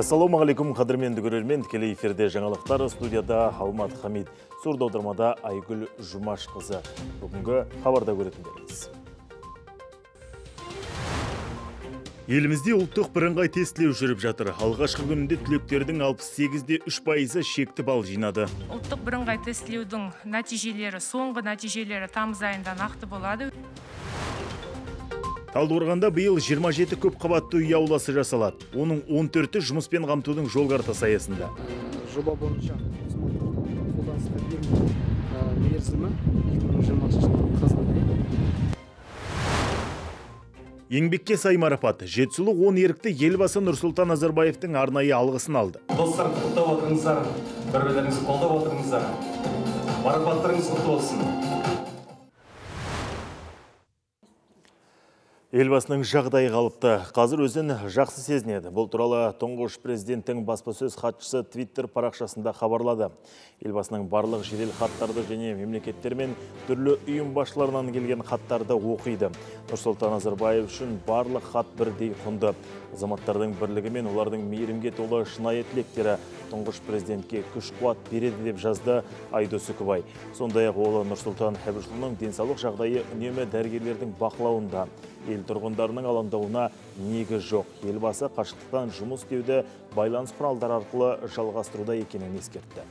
ассалаумағалейкум қадірменді көрермен. Тікелей эфирде жаңалықтар студияда алмат хамид. Сурд аудармада айгүл жұмашқызы. Бүгінгі хабарда көретіндеріңіз. Елімізде ұлттық бірыңғай тестілеу жүріп жатыр. Алғашқы күнінде түлектердің 68-де 3 пайызы шекті балл жинады. Ұлттық бірыңғай тестілеудің нәтижелері соңғы нәтижелері тамыз айында нақты болады. Талдықорғанда биыл 27 көп қабатты үй ауласы жасалады. Оның 14-і жұмыспен қамтудың жол картасы аясында. Жоба бойынша қолданысқа беру мерзімі 2020 жылдың қазан айы еңбекке сай марапат жетісулық 10 ерікті елбасы нұрсұлтан назарбаевтың арнайы алғысын алды. Достар құттықтап отырыңыздар бір бірлеріңізді қолдап отырыңыздар. Марапаттарыңыз құтты болсын. Елбасының жағдайы қалыпты. Қазір өзін жақсы сезінеді. Бұл туралы тұңғыш президенттің баспасөз хатшысы Твиттер парақшасында хабарлады. Елбасының барлық жедел хаттарды және мемлекеттер мен түрлі ұйым басшыларынан келген хаттарды оқиды. Нұрсұлтан Назарбаев үшін барлық хат бірдей құнды. Азаматтардың бірлігі мен олардың мейірімге толы шынайы тілектері тұңғыш президентке күш қуат береді деп жазды Айдос Үкібай. Сондай-ақ ол Нұрсұлтан Әбішұлының денсаулық жағдайы үнемі дәрігерлердің бақылауында ел тұрғындарының алаңдауына негіз жоқ. Елбасы қашықтықтан жұмыс істеуді байланыс құралдары арқылы жалғастыруда екенін ескертті.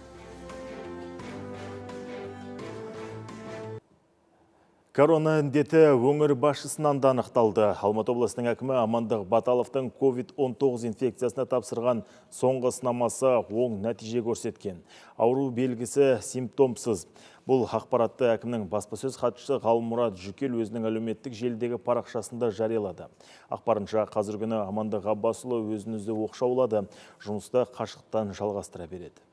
Корона індеті өңір басшысынан да анықталды. Алматы облысының әкімі Амандық Баталовтың COVID-19 инфекциясына тапсырған соңғы сынамасы оң нәтиже көрсеткен. Ауру белгісі симптомсыз. Бұл ақпаратты әкімнің баспасөз хатшысы Ғалмұрат Жүкел өзінің әлеуметтік желідегі парақшасында жариялады. Ақпарынша қазір күні Амандық Аббасұлы өзін өзі оқшаулады. Жұмысты қашықтан жалғастыра береді.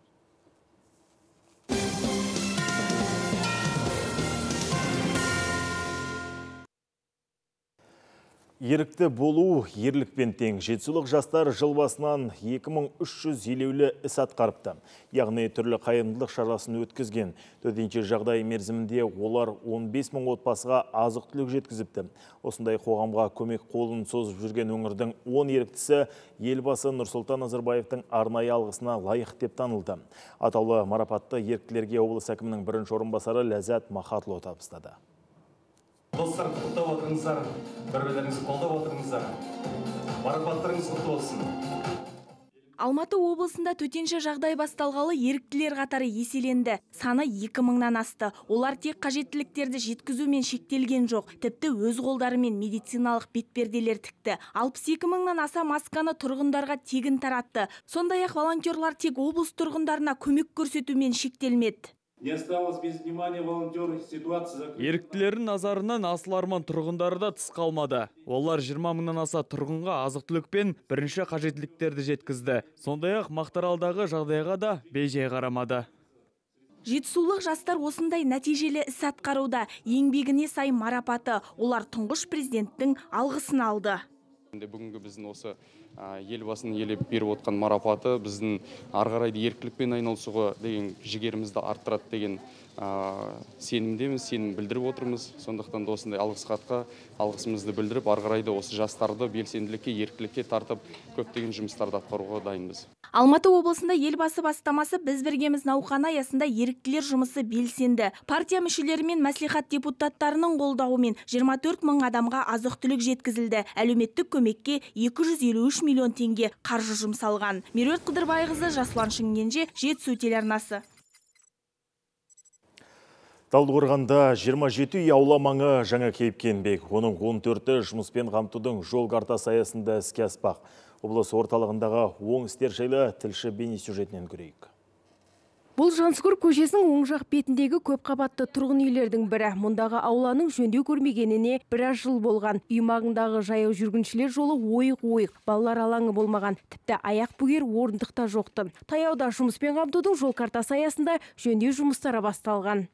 Ерікті болу ерлікпен тең. Жетісулық жастар жыл басынан 2300 елеулі іс атқарыпты. Яғни түрлі қайырымдылық шарасын өткізген. Төтенше жағдай мерзімінде олар 15 мың отбасыға азық түлік жеткізіпті. Осындай қоғамға көмек қолын созып жүрген өңірдің 10 еріктісі елбасы Нұрсұлтан Назарбаевтың арнайы алғысына лайық деп танылды. Атаулы марапатты еріктілерге облыс әкімінің бірінші орынбасары Ләззат Махатлы табыстады достар құттықтап отырыңыздар бір бірлеріңізді қолдап отырыңыздар марапаттарыңыз құтты болсын Алматы облысында төтенше жағдай басталғалы еріктілер қатары еселенді. Саны 2000-нан асты. Олар тек қажеттіліктерді жеткізумен шектелген жоқ. Тіпті өз қолдарымен медициналық бетперделер тікті. 62 мыңнан аса масканы тұрғындарға тегін таратты. Сондай-ақ волонтерлар тек облыс тұрғындарына көмек көрсетумен шектелмеді не осталось без внимания волонтеры ситуация еріктілердің назарынан асыл арман тұрғындары да тыс қалмады. Олар 20 мыңнан аса тұрғынға азық түлік пен бірінші қажеттіліктерді жеткізді. Сондай ақ мақтаралдағы жағдайға да бейжай қарамады. Жетісулық жастар осындай нәтижелі іс атқаруда. Еңбегіне сай марапаты. Олар тұңғыш президенттің алғысын алды. Бүгінгі біздің осы елбасының елеп беріп отқан марапаты біздің ары қарай еркілікпен айналысуға деген жігерімізді арттырады деген сенімдеміз сенім білдіріп отырмыз. Сондықтан да осындай алғыс хатқа алғысымызды білдіріп ары қарай да осы жастарды белсенділікке еркілікке тартып көптеген жұмыстарды атқаруға дайынбыз. Алматы облысында елбасы бастамасы біз біргеміз науқаны аясында еріктілер жұмысы белсенді. Партия мүшелері мен мәслихат депутаттарының қолдауымен 24 мың адамға азық түлік жеткізілді. Әлеуметтік көмекке 253 миллион теңге қаржы жұмсалған. Меруерт қыдырбайқызы жасұлан шымкенже жетісу телеарнасы. Талдықорғанда 27 үй аула маңы жаңа кейіпке енбек. Оның 14-і жұмыспен қамтудың жол картасы аясында іске аспақ. Облыс орталығындағы оң істер жайлы тілші бейне сюжетінен көрейік. Бұл Жансүгір көшесінің оң жақ бетіндегі көп қабатты тұрғын үйлердің бірі. Мұндағы ауланың жөндеу көрмегеніне біраз жыл болған. Үй маңындағы жаяу жүргіншілер жолы ойық-ойық, балалар алаңы болмаған. Тіпті аяқ бүгер орындықта жоқты. Таяуда жұмыспен қамтудың жол картасы аясында жөндеу жұмыстары басталған.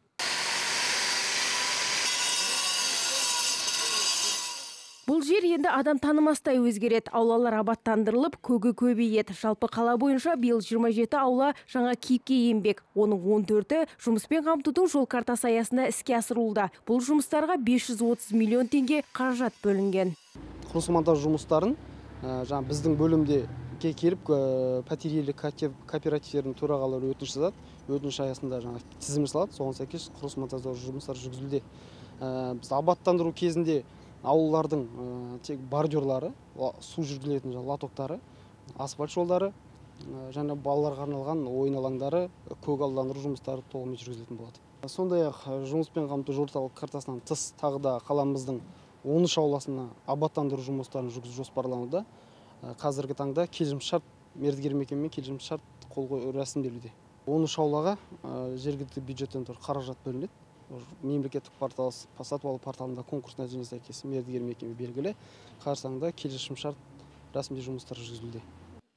Жер енді адам танымастай өзгереді. Аулалар абаттандырылып, көгі көбейеді. Жалпы қала бойынша биыл 27 аула жаңа кейіпке енбек. Оның 14-і жұмыспен қамтудың жол картасы аясында іске асырылуда. Бұл жұмыстарға 530 миллион теңге қаражат бөлінген. құрылыс монтаж жұмыстарын жаңағы біздің бөлімде келіп пәтер иелік кооперативтердің төрағалары өтініш жазады өтініш аясында жаңағы тізім жасалады соған сәйкес құрылыс монтаждау жұмыстары жүргізілуде біз абаттандыру кезінде ауылдардың тек бордюрлары су жүргізілетін лотоктары асфальт жолдары және балаларға арналған ойын алаңдары көгалдандыру жұмыстары толығымен жүргізілетін болады. Сондай ақ жұмыспен қамту орталық картасынан тыс тағы да қаламыздың он үш ауласына абаттандыру жұмыстарын жүргізу жоспарлануда. Қазіргі таңда келісімшарт мердігер мекемемен келісімшарт қол рәсімделуде. он үш аулаға жергілікті бюджеттен қаражат бөлінеді. Мемлекеттік портал сатып алу порталында конкурс нәтижесіне сәйкес мердігер мекеме белгілі. Қарсаңында келісімшарт рәсімдеу жұмыстары жүргізілуде.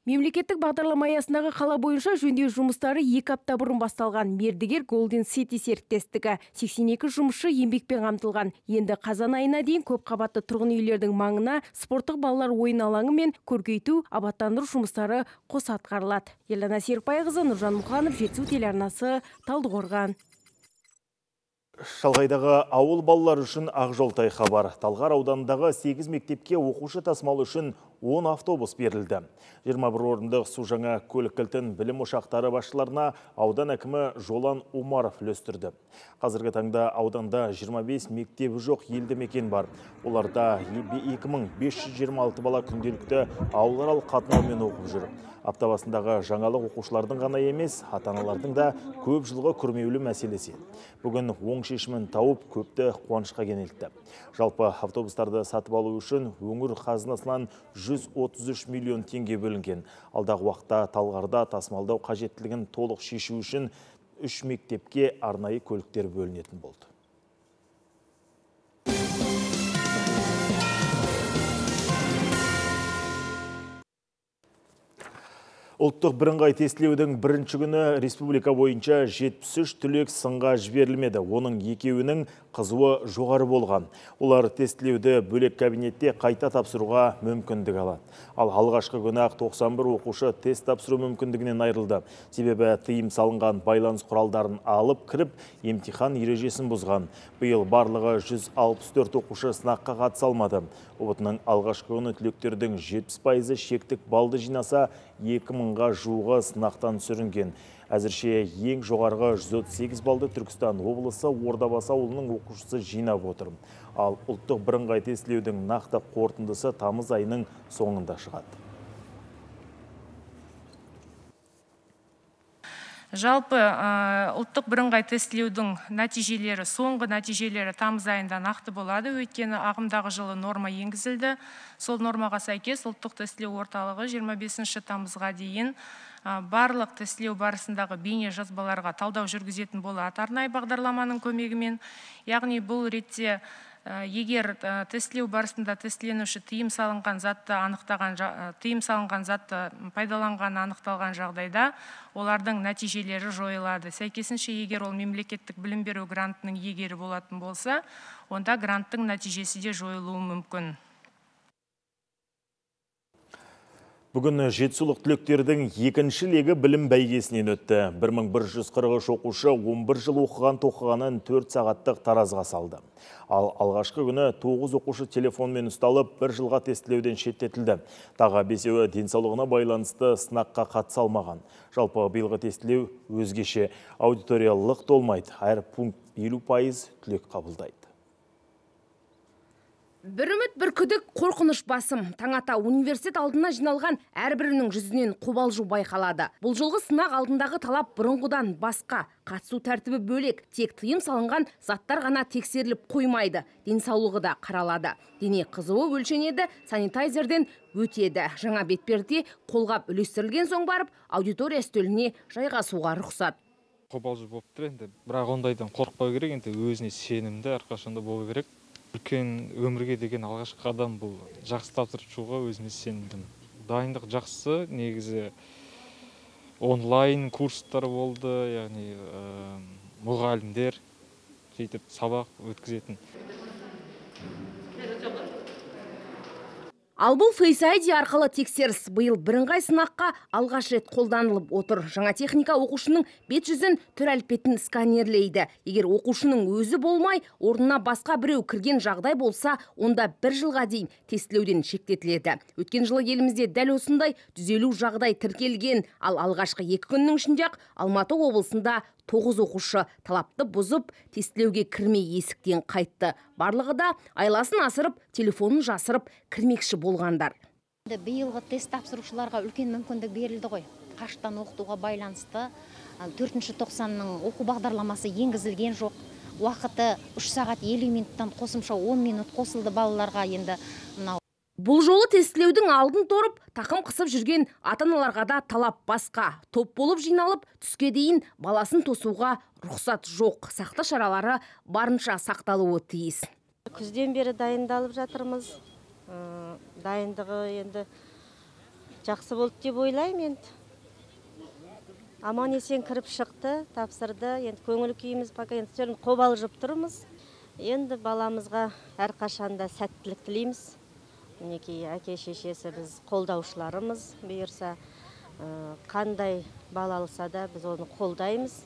Мемлекеттік бағдарлама аясындағы қала бойынша жөндеу жұмыстары екі апта бұрын басталған. Мердігер голден сити серіктестігі. 82 жұмысшы еңбекпен қамтылған. Енді қазан айына дейін көп қабатты тұрғын үйлердің маңына спорттық балалар ойын алаңы мен көркейту абаттандыру жұмыстары қоса атқарылады. Елена серікбайқызы нұржан мұқанов жетісу телеарнасы талдықорған. Шалғайдағы ауыл балалар үшін Ақжолтай хабар. Талғар ауданындағы 8 мектепке оқушы тасымалы үшін 10 автобус берілді. 21 орындық су жаңа көлік кілтін білім ошақтары басшыларына аудан әкімі Жолан Умаров үлестірді. Қазіргі таңда ауданда 25 мектебі жоқ елді мекен бар. Оларда 2526 бала күнделікті ауыларалық қатынаумен оқып жүр апта басындағы жаңалық оқушылардың ғана емес ата аналардың да көп жылғы күрмеулі мәселесі бүгін оң шешімін тауып көпті қуанышқа кенелтті жалпы автобустарды сатып алу үшін өңір қазынасынан 133 миллион теңге бөлінген. Алдағы уақытта талғарда тасымалдау қажеттілігін толық шешу үшін үш мектепке арнайы көліктер бөлінетін болды. Ұлттық бірыңғай тестілеудің бірінші күні республика бойынша 73 түлек сынға жіберілмеді. Оның екеуінің қызуы жоғары болған. Олар тестілеуді бөлек кабинетте қайта тапсыруға мүмкіндік алады. Ал алғашқы күні ақ 91 оқушы тест тапсыру мүмкіндігінен айырылды. Себебі тыйым салынған байланыс құралдарын алып кіріп, емтихан ережесін бұзған. Биыл барлығы 164 оқушы сынаққа қатыса алмады. ұбт алғашқы күні түлектердің 70 пайызы шектік балды жинаса 2000-ға жуығы сынақтан сүрінген. Әзірше ең жоғарғы 138 балды Түркістан облысы Ордабасы ауылының оқушысы жинап отыр. Ал ұлттық бірыңғай тестілеудің нақты қорытындысы тамыз айының соңында шығады. Жалпы ұлттық бірыңғай тестілеудің нәтижелері соңғы нәтижелері тамыз айында нақты болады. Өйткені ағымдағы жылы норма енгізілді. Сол нормаға сәйкес ұлттық тестілеу орталығы 25 тамызға дейін барлық тестілеу барысындағы бейне жазбаларға талдау жүргізетін болады арнайы бағдарламаның көмегімен. Яғни бұл ретте егер э, тестілеу барысында тестіленуші тыйым салынған затты анықтаған э, тыйым салынған затты пайдаланғаны анықталған жағдайда олардың нәтижелері жойылады. Сәйкесінше егер ол мемлекеттік білім беру грантының иегері болатын болса онда гранттың нәтижесі де жойылуы мүмкін. Бүгін жетісулық түлектердің екінші легі білім бәйгесінен өтті. 1143 оқушы 11 жыл оқыған тоқығанын 4 сағаттық таразға салды. Ал алғашқы күні 9 оқушы телефонмен ұсталып, бір жылға тестілеуден шеттетілді. Тағы бесеуі денсаулығына байланысты сынаққа қатыса алмаған. Жалпы биылғы тестілеу өзгеше аудиториялық толмайды. Әр пункт 50 түлек қабылдайды бір үміт бір күдік қорқыныш басым. Таң ата университет алдына жиналған әрбірінің жүзінен қобалжу байқалады. Бұл жолғы сынақ алдындағы талап бұрынғыдан басқа. Қатысу тәртібі бөлек. Тек тыйым салынған заттар ғана тексеріліп қоймайды. Денсаулығы да қаралады. Дене қызуы өлшенеді санитайзерден өтеді. Жаңа бетперде қолғап үлестірілген соң барып аудитория үстеліне жайғасуға рұқсат. Қобалжу болып тұр енді. Бірақ ондайдан қорықпау керек. Енді өзіне сенімді әрқашанда болу керек. Үлкен өмірге деген алғашқы қадам бұл. Жақсы тапсырып шығуға өзіме сенімдімін. Дайындық жақсы негізі онлайн курстар болды яғни мұғалімдер сөйтіп сабақ өткізетін. Ал бұл Face ID арқылы тексеріс биыл бірыңғай сынаққа алғаш рет қолданылып отыр. Жаңа техника оқушының бет жүзін түр әлпетін сканерлейді. Егер оқушының өзі болмай, орнына басқа біреу кірген жағдай болса, онда бір жылға дейін тестілеуден шектетіледі. Өткен жылы елімізде дәл осындай 150 жағдай тіркелген, ал алғашқы екі күннің ішінде ақ Алматы облысында тоғыз оқушы талапты бұзып тестілеуге кірмей есіктен қайтты. Барлығы да айласын асырып телефонын жасырып кірмекші болғандар. Биылғы тест тапсырушыларға үлкен мүмкіндік берілді ғой. Қашықтан оқытуға байланысты төртінші тоқсанның оқу бағдарламасы енгізілген жоқ. Уақыты үш сағат елу минуттан қосымша он минут қосылды балаларға. Енді мынау Бұл жолы тестілеудің алдын торып, тақым қысып жүрген ата-аналарға да талап басқа. Топ болып жиналып, түске дейін баласын тосуға рұқсат жоқ. Сақты шаралары барынша сақталуы тиіс. Күзден бері дайындалып жатырмыз. Дайындығы енді жақсы болды деп ойлаймын енді. Аман есен кіріп шықты, тапсырды. Енді көңіл күйіміз пока енді қобалжып тұрмыз. Енді баламызға әрқашанда сәттілік тілейміз мінекей әке шешесі біз қолдаушыларымыз бұйырса қандай бала алса да біз оны қолдаймыз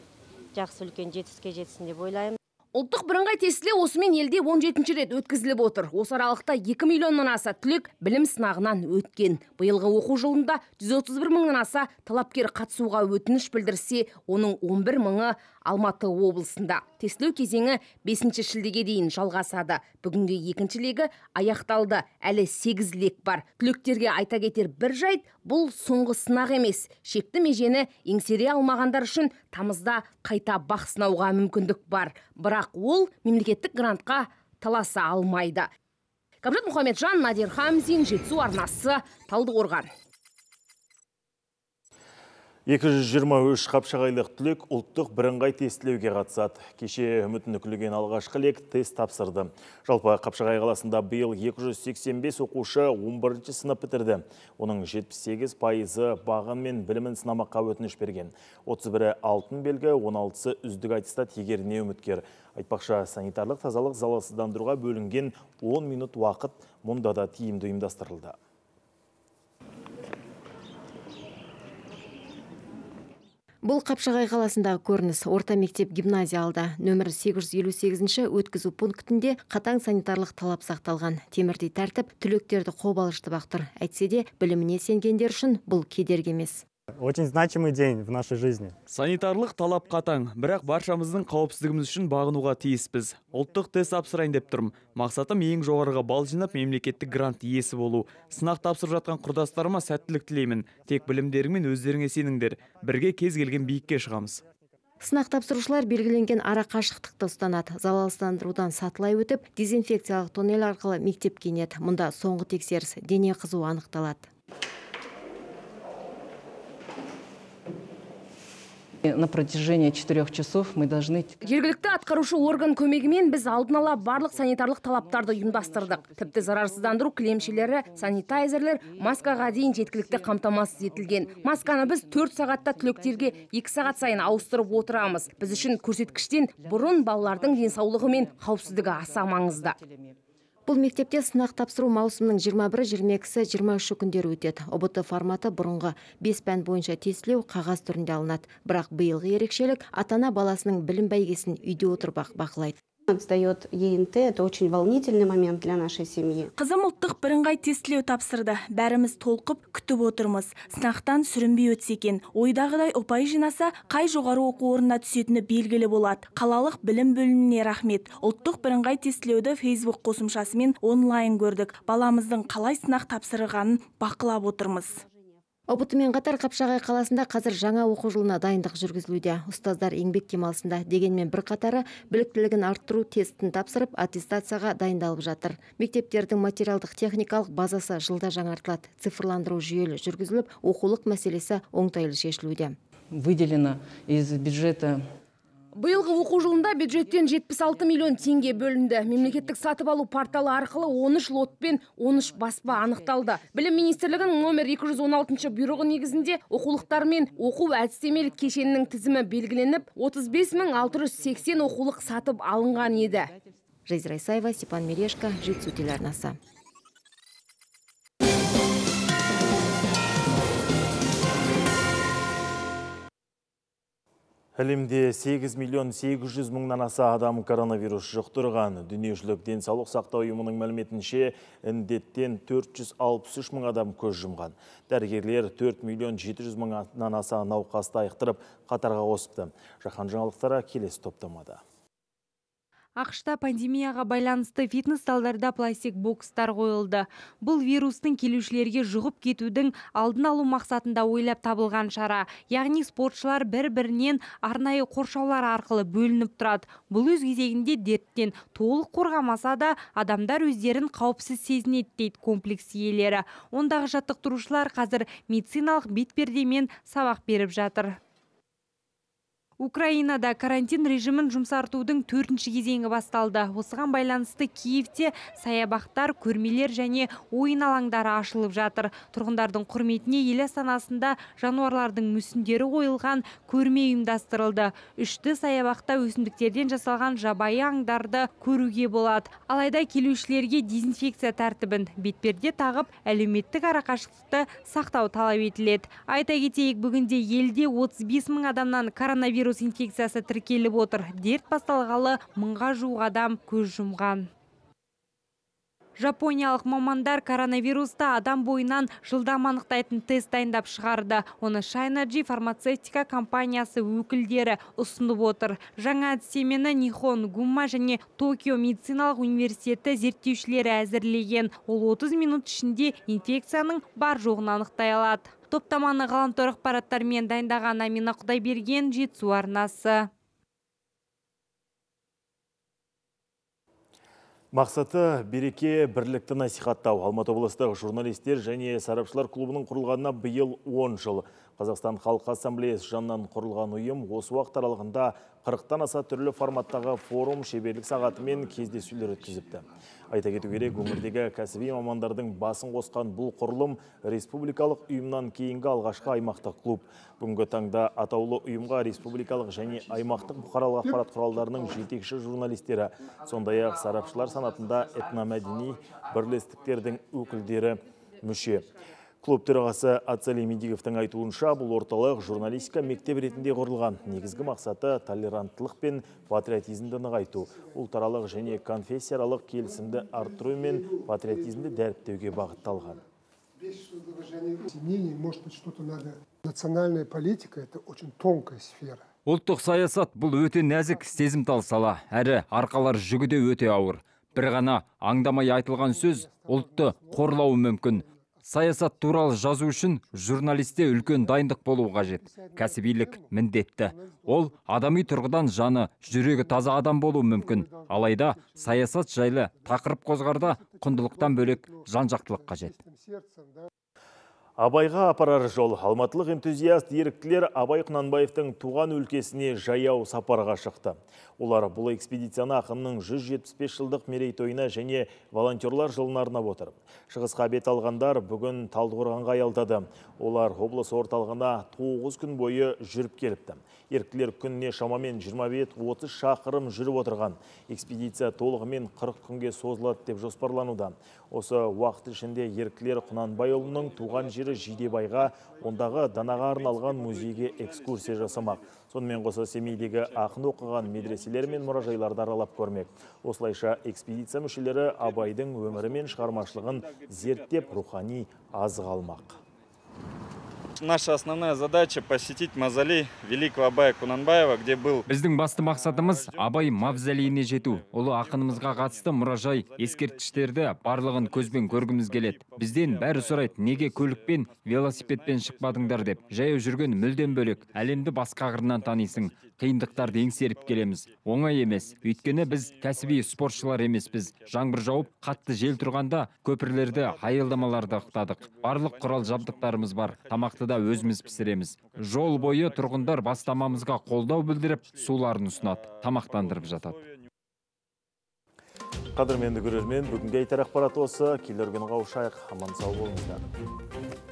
жақсы үлкен жетістікке жетсін деп ойлаймын Ұлттық бірыңғай тестілеу осымен елде 17 рет өткізіліп отыр. Осы аралықта 2 миллионнан аса түлек білім сынағынан өткен. Биылғы оқу жылында 131 мыңнан аса талапкер қатысуға өтініш білдірсе, оның 11 мыңы Алматы облысында. Тестілеу кезеңі 5 шілдеге дейін жалғасады. Бүгінгі екінші легі аяқталды. Әлі 8 лек бар. Түлектерге айта кетер бір жайт, бұл соңғы сынақ емес. Шекті межені еңсере алмағандар үшін тамызда қайта бақ сынауға мүмкіндік бар. Бірақ ол мемлекеттік грантқа таласа алмайды. Кабжат Мұхамеджан, Надир Хамзин, Жетсу арнасы, Талдықорған. 223 қапшағайлық түлек ұлттық бірыңғай тестілеуге қатысады. Кеше үмітін үкілеген алғашқы лек тест тапсырды. Жалпы қапшағай қаласында биыл 285 оқушы 11 сынып бітірді. Оның 78 пайызы бағын мен білімін сынамаққа өтініш берген. 31-і алтын белгі, 16-сы үздік аттестат егеріне үміткер. Айтпақша санитарлық тазалық заласыздандыруға бөлінген 10 минут уақыт мұнда да тиімді ұйымдастырылды. Бұл Қапшағай қаласындағы көрініс орта мектеп гимназиялда нөмір 858-ші өткізу пунктінде қатаң санитарлық талап сақталған. Темірдей тәртіп түлектерді қобалжытып тұр. Әйтсе де біліміне сенгендер үшін бұл кедергі емес очень значимый день в нашей жизни. Санитарлық талап қатаң бірақ баршамыздың қауіпсіздігіміз үшін бағынуға тиіспіз. Ұлттық тест тапсырайын деп тұрмын. Мақсатым ең жоғарыға бал жинап мемлекеттік грант иесі болу. Сынақ тапсырып жатқан құрдастарыма сәттілік тілеймін. Тек білімдеріңмен өздеріңе сеніңдер. Бірге кез келген биікке шығамыз. Сынақ тапсырушылар белгіленген ара қашықтықты ұстанады. Залалсыздандырудан сатылай өтіп дезинфекциялық тоннель арқылы мектепке енеді мұнда соңғы тексеріс дене қызуы анықталады. На протяжении четырех часов мы должны жергілікті атқарушы орган көмегімен біз алдын ала барлық санитарлық талаптарды ұйымдастырдық. Тіпті зарарсыздандыру кілемшелері санитайзерлер маскаға дейін жеткілікті қамтамасыз етілген. Масканы біз төрт сағатта түлектерге екі сағат сайын ауыстырып отырамыз. Біз үшін көрсеткіштен бұрын балалардың денсаулығы мен қауіпсіздігі аса маңызды. Бұл мектепте сынақ тапсыру маусымның 21-22-сі 23 күндері өтеді. Ұбт форматы бұрынғы бес пән бойынша тестілеу қағаз түрінде алынады. Бірақ биылғы ерекшелік ата ана баласының білім бәйгесін үйде отырып ақ бақылайды. Сдает ЕНТ. Это очень волнительный момент для нашей семьи. Қызым ұлттық бірыңғай тестілеу тапсырды. Бәріміз толқып күтіп отырмыз. Сынақтан сүрінбей өтсе екен. Ойдағыдай ұпай жинаса, қай жоғары оқу орнына түсетіні белгілі болады. Қалалық білім бөліміне рахмет. Ұлттық бірыңғай тестілеуді Facebook қосымшасымен онлайн көрдік. Баламыздың қалай сынақ тапсырғанын бақылап отырмыз ұбт қатар қапшағай қаласында қазір жаңа оқу жылына дайындық жүргізілуде. Ұстаздар еңбек демалысында дегенмен бірқатары біліктілігін арттыру тестін тапсырып аттестацияға дайындалып жатыр. Мектептердің материалдық техникалық базасы жылда жаңартылады. Цифрландыру жүйелі жүргізіліп оқулық мәселесі оңтайлы шешілуде. Выделено из бюджета Биылғы оқу жылында бюджеттен 76 миллион теңге бөлінді. Мемлекеттік сатып алу порталы арқылы 13 лот пен 13 баспа анықталды. Білім министрлігінің номер 216 бұйрығы негізінде оқулықтар мен оқу әдістемелік кешенінің тізімі белгіленіп, 35 680 оқулық сатып алынған еді. Жизрайсаева, Степан Мерешко, Жетісу телеарнасы. Әлемде 8 миллион 800 мыңнан аса адам коронавирус жұқтырған. Дүниежүзілік денсаулық сақтау ұйымының мәліметінше індеттен 463 мың адам көз жұмған. Дәрігерлер 4 миллион 700 мыңнан аса науқасты айықтырып қатарға қосыпты. Жаһан жаңалықтары келесі топтамада. Ақшта пандемияға байланысты фитнес залдарда пластик бокстар қойылды. Бұл вирустың келушілерге жұғып кетудің алдын алу мақсатында ойлап табылған шара. Яғни спортшылар бір бірінен арнайы қоршаулар арқылы бөлініп тұрады. Бұл өз кезегінде дерттен толық қорғамаса да адамдар өздерін қауіпсіз сезінеді дейді комплекс иелері. Ондағы жаттықтырушылар қазір медициналық бетпердемен сабақ беріп жатыр. Украинада карантин режимін жұмсартудың төртінші кезеңі басталды. Осыған байланысты Киевте саябақтар, көрмелер және ойын алаңдары ашылып жатыр. Тұрғындардың құрметіне ел астанасында жануарлардың мүсіндері қойылған көрме ұйымдастырылды. Үшті саябақта өсімдіктерден жасалған жабайы аңдарды көруге болады. Алайда келушілерге дезинфекция тәртібін бетперде тағып, әлеуметтік арақашықтықты сақтау талап етіледі. Айта кетейік, бүгінде елде 35 мың адамнан коронавирус коронавирус инфекциясы тіркеліп отыр дерт басталғалы мыңға жуық адам көз жұмған Жапониялық мамандар коронавирусты адам бойынан жылдам анықтайтын тест дайындап шығарды. Оны Шайнаджи фармацевтика компаниясы өкілдері ұсынып отыр. Жаңа әдістемені Нихон Гумма және Токио медициналық университеті зерттеушілері әзірлеген. Ол 30 минут ішінде инфекцияның бар жоғын анықтай алады. Топтаманы ғаламтор ақпараттармен дайындаған Амина Құдайберген жетісу арнасы. Мақсаты береке бірлікті насихаттау. Алматы облыстық журналистер және сарапшылар клубының құрылғанына биыл 10 жыл. Қазақстан Халқы Ассамблеясы жанынан құрылған ұйым осы уақыт аралығында 40-тан аса түрлі форматтағы форум шеберлік сағаты мен кездесулер өткізіпті. Айта кету керек, өңірдегі кәсіби мамандардың басын қосқан бұл құрылым республикалық ұйымнан кейінгі алғашқы аймақтық клуб. Бүгінгі таңда атаулы ұйымға республикалық және аймақтық бұқаралық ақпарат құралдарының жетекші журналистері, сондай-ақ сарапшылар санатында этномәдени бірлестіктердің өкілдері мүше. Клуб төрағасы Ацали Медиговтың айтуынша бұл орталық журналистика мектеп ретінде құрылған. Негізгі мақсаты толеранттылық пен патриотизмді нығайту, ұлтаралық және конфессияаралық келісімді арттыру мен патриотизмді дәріптеуге бағытталған. может быть, что-то надо. Национальная политика – это очень тонкая сфера. Ұлттық саясат бұл өте нәзік сезімтал сала, әрі арқалар жүгі де өте ауыр. Бір ғана аңдамай айтылған сөз ұлтты қорлауы мүмкін саясат туралы жазу үшін журналисте үлкен дайындық болу қажет. Кәсібилік міндетті. Ол адами тұрғыдан жаны жүрегі таза адам болуы мүмкін. Алайда саясат жайлы тақырып қозғарда құндылықтан бөлек жан жақтылық қажет. Абайға апарар жол. Алматылық энтузиаст еріктілер Абай Құнанбаевтың туған өлкесіне жаяу сапарға шықты. Олар бұл экспедицияны ақынның 175 жылдық мерейтойына және волонтерлар жылына арнап отыр. Шығысқа бет алғандар бүгін Талдықорғанға аялдады. Олар облыс орталығына 9 күн бойы жүріп келіпті. Еріктілер күніне шамамен 25-30 шақырым жүріп отырған. Экспедиция толығымен 40 күнге созылады деп жоспарлануда. Осы уақыт ішінде еріктілер Құнанбайұлының туған жері Жидебайға, ондағы данаға арналған музейге экскурсия жасамақ. Сонымен қоса Семейдегі ақын оқыған медреселер мен мұражайларды аралап көрмек. Осылайша экспедиция мүшелері Абайдың өмірі мен шығармашылығын зерттеп рухани азық алмақ наша основная задача посетить мавзолей великого Абая Кунанбаева, где был... Біздің басты мақсатымыз Абай мавзолейіне жету. Ұлы ақынымызға қатысты мұражай ескерткіштерді барлығын көзбен көргіміз келеді. Бізден бәрі сұрайды, неге көлікпен, велосипедпен шықпадыңдар деп. Жаяу жүрген мүлден бөлек, әлемді басқа қырынан танисың. Қиындықтарды еңсеріп келеміз. Оңай емес. Өйткені біз кәсіби спортшылар емеспіз. Жаңбыр жауып, қатты жел тұрғанда көпірлерді, аялдамаларды ықтадық. Барлық құрал жабдықтарымыз бар. Тамақты да өзіміз пісіреміз. Жол бойы тұрғындар бастамамызға қолдау білдіріп суларын ұсынады тамақтандырып жатады. Қадірменді көрермен бүгінгі айтар ақпарат осы. Келер күні қауышайық. Аман сау болыңыздар.